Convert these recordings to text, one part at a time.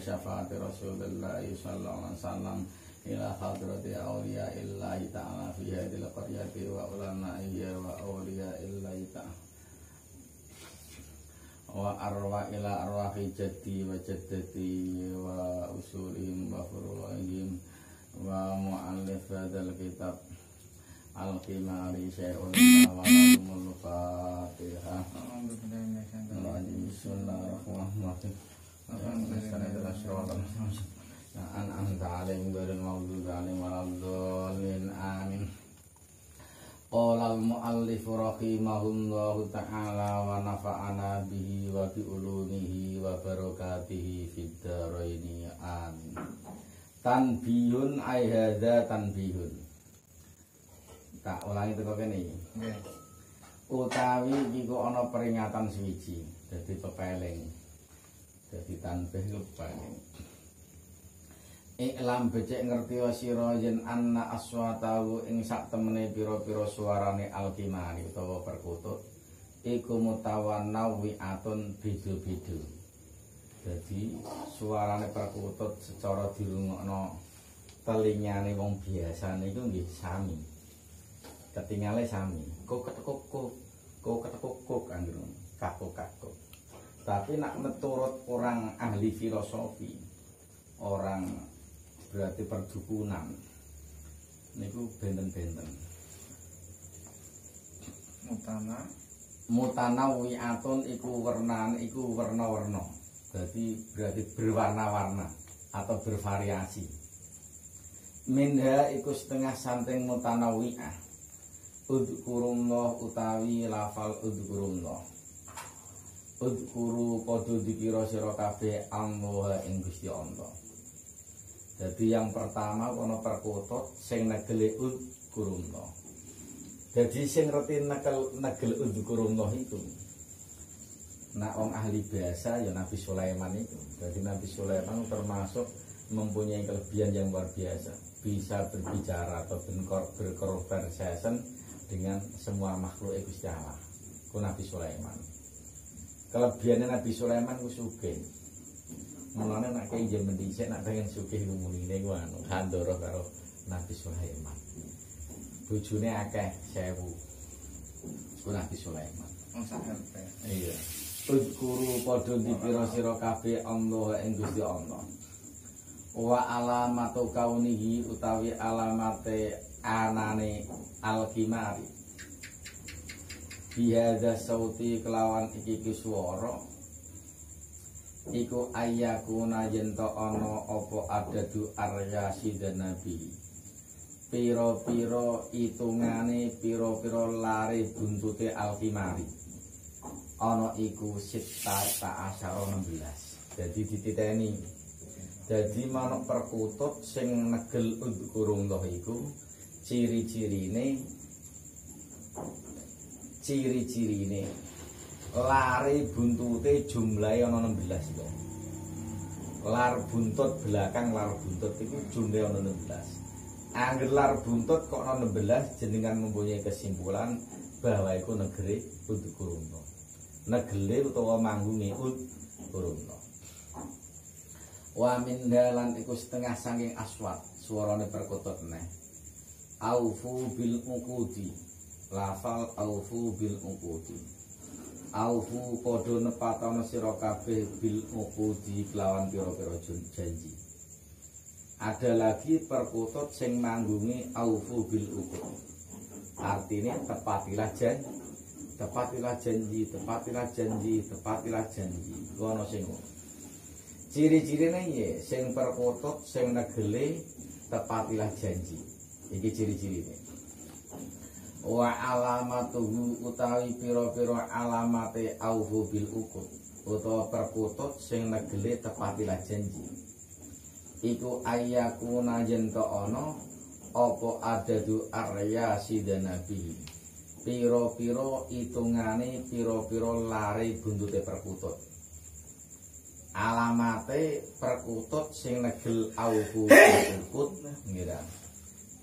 sallallahu alaihi wasallam ila hadrati awliya illahi ta'ala fi hadil qaryati wa ulama'iya wa awliya illahi ta'ala. Wa arwa ila arwahi jaddi wa jaddati wa usulihim wa furu'ihim wa mu'allif hadal kitab. Al-qimari syai'un wa lakumul fatihah Bismillahirrahmanirrahim أنعمت عليهم غير المغضوب عليهم ولا الضالين آمين قال المؤلف رحمه الله تعالى ونفعنا به وبعلومه وبركاته في الدارين آمين tanbihun ay hadza tanbihun tak ulangi teko kene iki utawi iki kok ana peringatan suwiji dadi pepeling Dadi tanbih pepeling Iklam becek ngerti sira yen anna aswatahu ing sak temene pira-pira suarane alkimari utawa perkutut iku mutawannawi atun beda-beda. Jadi suarane perkutut secara dirungokno telingane wong biasa niku nggih sami. Ketingale sami. Kok ketekuk kok, kok ketekuk kok anggere kakuk-kakuk. Tapi nak menurut orang ahli filosofi, orang berarti perdukunan niku benten-benten. Mutana. Mutana wi'atun iku wernan iku werna-werna. Berarti berarti berwarna-warna atau bervariasi. Minha iku setengah santing mutana wi'ah udkurullah utawi lafal udkurullah udkuru podo dikira sira kabeh Allah ing Gusti Allah Jadi yang pertama kono perkutut sing negele udkurullah. Jadi sing ngerti negel negel udkurullah itu. Nah, orang ahli bahasa ya Nabi Sulaiman itu. Jadi Nabi Sulaiman termasuk mempunyai kelebihan yang luar biasa. Bisa berbicara atau berkonversasi dengan semua makhluk Gusti Allah. Ku Nabi Sulaiman. Kelebihannya Nabi Sulaiman ku sugih. mulane nek kaya jaman dhisik nek pengen sugih ngumunine ku anu kandoro karo Nabi Sulaiman. Bojone akeh 1000. Ku Nabi Sulaiman. sahabat Iya. Udkuru padha dipira sira kabeh Allah ing Gusti Allah. Wa alamatu kaunihi utawi alamate anane alkimari. Bihadza sauti kelawan iki ki swara? Iku ayakuna yento ana apa adadu arya sidan nabi. Piro-piro itungane piro-piro lari buntute alkimari ana iku sita ta asyara 16 jadi dititeni jadi manuk perkutut sing negel udkurullah iku ciri-cirine ciri-cirine lari buntute jumlahe ana 16 kok. Lar buntut belakang lar buntut itu jumlahe ana 16. Angger lar buntut kok ana 16 jenengan mempunyai kesimpulan bahwa itu negeri untuk kurunto. Negeri utawa manggungi untuk kurunto. Wa dalan iku setengah saking aswat suarane perkutut neh. Aufu bil uqudi. Lafal aufu bil uqudi. Aufu padha nepatono sira kabeh bil uqudi kelawan pira-pira janji. Ada lagi perkutut sing manggungi aufu bil uqud. Artinya tepatilah janji. Tepatilah janji, tepatilah janji, tepatilah janji. Ngono sing. Ciri-cirine ye sing perkutut sing negele tepatilah janji. Iki ciri-cirine. Wa alamatuhu utawi pira-pira alamate auhu bil ukut utawa perkutut sing negele tepatilah janji. Iku ayakuna yento ana apa adadu arya sidanabi pira-pira itungane pira-pira lare buntute perkutut. Alamate perkutut sing negel auhu bil ukut ngira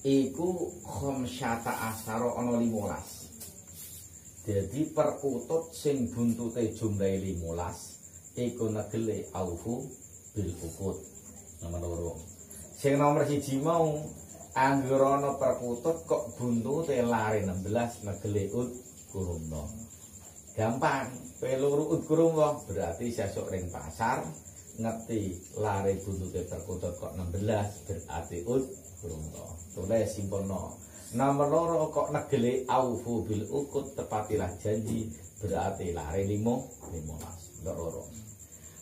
iku khamsyata asara ana 15 jadi perkutut sing buntute jumlahe 15 iku negele aufu bil ukut nomor loro. Sing nomor siji mau anggur ana kok buntute lari 16 negele ut kurumno gampang peluru ut kurumno berarti sesuk ring pasar ngerti lari buntute perkutut kok 16 berarti ut kurumno tulis simpulno nomor loro kok negele aufu bil ukut tepatilah janji berarti lari limo limolas loro.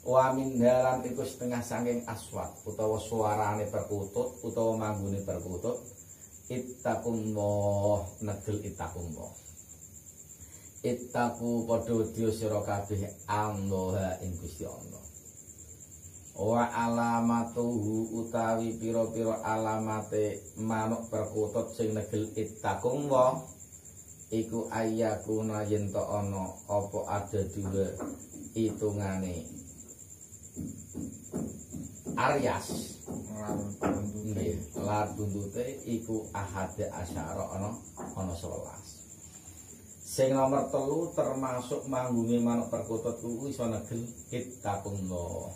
Wa min dalan iku setengah sanging aswat utawa suarane perkutut utawa manggune perkutut ittaqullah negel ittaqullah ittaqu padha wedya sira kabeh Allah ing Gusti Allah wa alamatuhu utawi pira-pira alamate manuk perkutut sing negel ittaqullah iku ayakuna yen to ana apa ada dua hitungane. Aryas. Nggih lar buntute iku ahade asyara ana ana 11 sing nomor telu termasuk manggunge manuk perkutut kuwi iso negel ittaqunno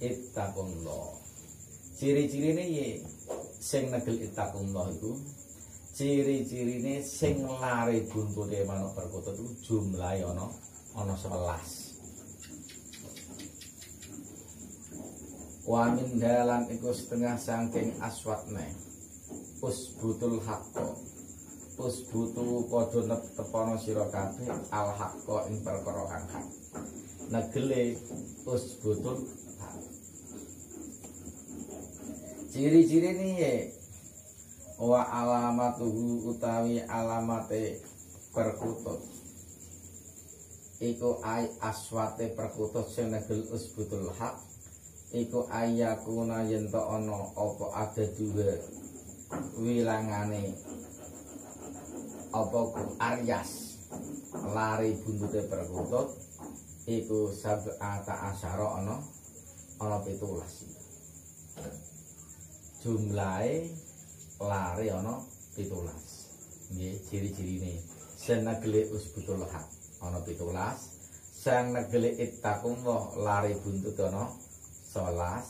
ittaqunno ciri-cirine ye sing negel ittaqunno iku ciri-cirine sing lare buntute manuk perkutut iku jumlahe ana ana 11 wa min dalan iku setengah saking aswatne usbutul haqqo usbutu padha netepono sira kabeh al haqqo ing perkara kang negele usbutul ciri-ciri ini wa alamatuhu utawi alamate perkutut. Iku ai aswate perkutut sing negel usbutul haq iku ayakuna yen to ana apa ada dua wilangane apa ku aryas lari buntute perkutut iku sabata asyara ana ana 17 jumlahe lari ana 17 nggih ciri-cirine. Senegele usbutul hak ana 17 sang negele ittakum lari buntut ana sewelas.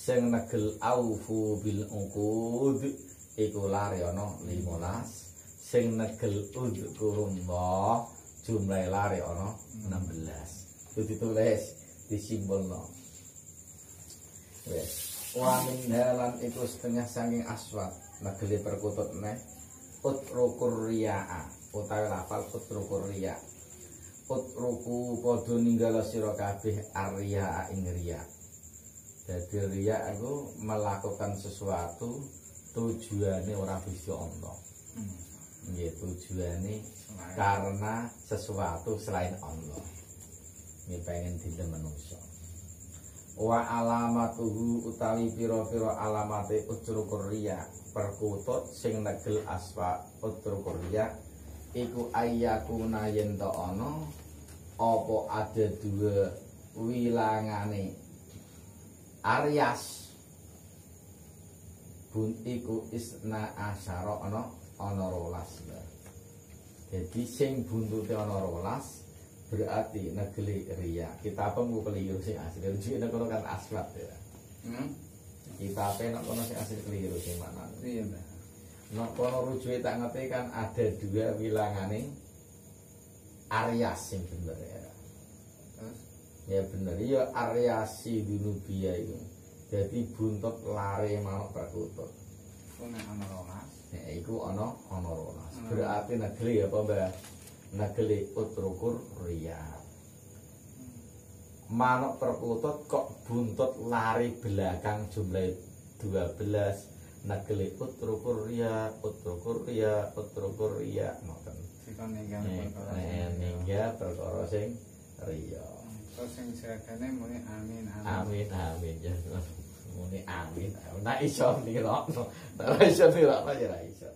Sing negel aufu bil uqud iku lare ana 15 sing negel udkurullah jumlah lare ana 16 itu ditulis disimbolno. Wes. wa min dalan iku setengah sanging aswat negeli perkutut neh utrukur riyaa utawi lafal utrukur riyaa utruku padha ninggala sira kabeh arya ing riya Jadi ria aku melakukan sesuatu tujuannya orang bisa Allah. Ya, tujuannya karena sesuatu selain Allah. Ini pengen tidak manusia. Wa alamatuhu utawi piro-piro alamate utru korea perkutut sing negel aswa utru korea iku ayakuna yento ono opo ada dua wilangane? Aryas. Bun iku isna asyara ana ana rolas. Jadi sing buntute ana rolas berarti negeri ria. Kita apa mau keliru sing asli. Rujuk ini kono kan aslat ya. Hmm? Kita apa nak kono sing asli keliru sing mana? Iya mbak. Nak kono rujuk tak ngerti kan ada dua wilangane Aryas sing bener ya. ya bener iya areasi dunubia itu jadi buntut lari perkutut itu nek ana rolas ya iku ana ana rolas berarti negeri apa mbak negeri utrukur ria. Manuk perkutut kok buntut lari belakang jumlah 12 negeri utrukur ria utrukur ria utrukur ria. Ngoten. Sikon ninggal perkara sing terus sing jagane muni amin amin. Amin ya muni amin. Nek iso nirokno. Nek iso nirokno ya iso